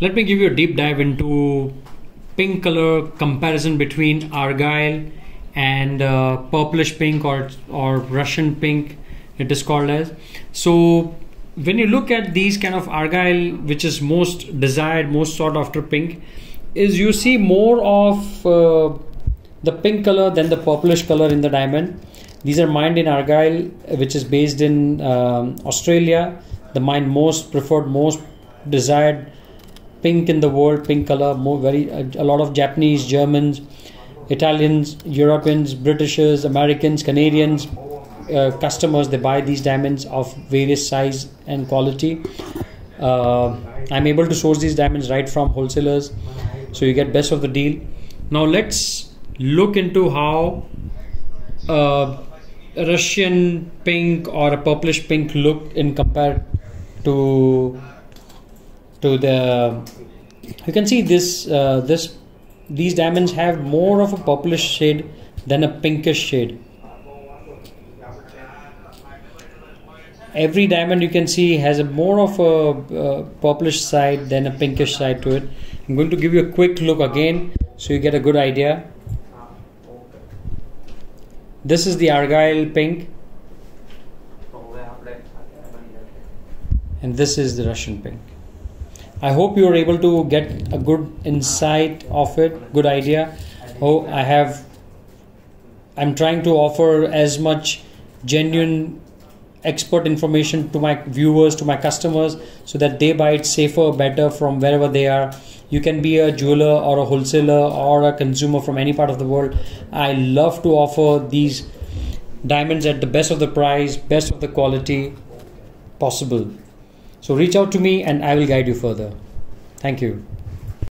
let me give you a deep dive into pink color comparison between argyle and uh, purplish pink or or russian pink it is called as. So when you look at these kind of argyle which is most desired most sought after pink is you see more of uh, the pink color than the purplish color in the diamond. These are mined in argyle which is based in um, australia. The mine most preferred most desired pink in the world pink color more very a, lot of japanese germans italians europeans britishers americans canadians uh, customers they buy these diamonds of various size and quality. Uh, i'm able to source these diamonds right from wholesalers so you get best of the deal. Now let's look into how uh, a russian pink or a purplish pink look in compared to to the you can see this uh, this these diamonds have more of a purplish shade than a pinkish shade. Every diamond you can see has a more of a uh, purplish side than a pinkish side to it. I'm going to give you a quick look again so you get a good idea. This is the argyle pink. And this is the russian pink i hope you are able to get a good insight of it good idea. Oh i have i'm trying to offer as much genuine expert information to my viewers to my customers so that they buy it safer better from wherever they are. You can be a jeweler or a wholesaler or a consumer from any part of the world. I love to offer these diamonds at the best of the price best of the quality possible so reach out to me and i will guide you further. Thank you